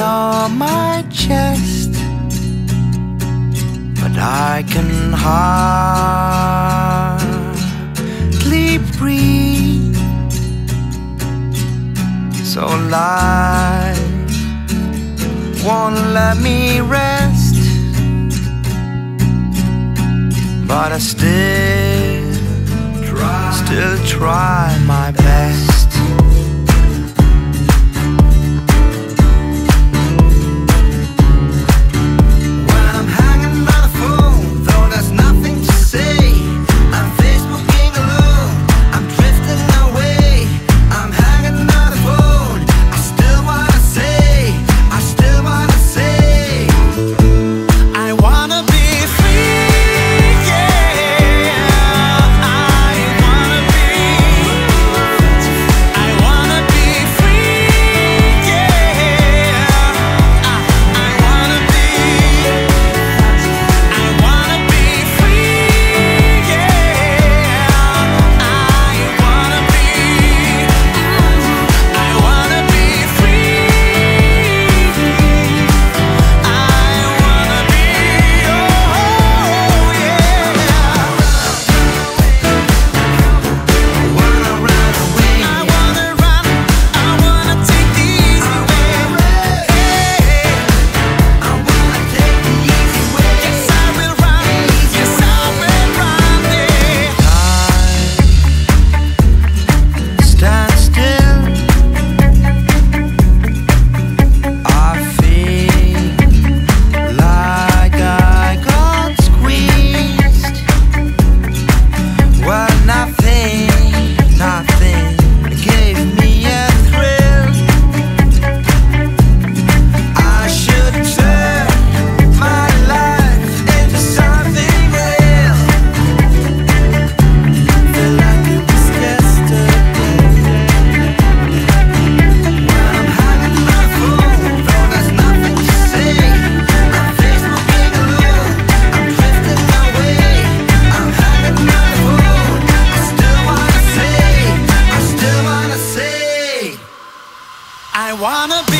on my chest But I can hardly breathe So life won't let me rest But I still, try. still try my best wanna be